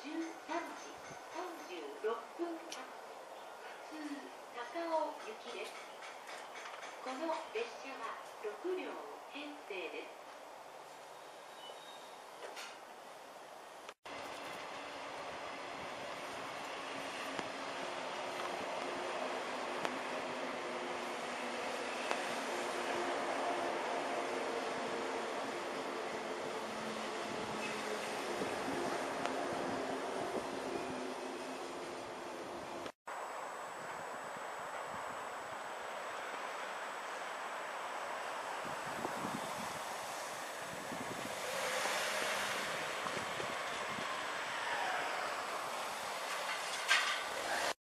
13時36分発普通高尾行きです。この列車は6両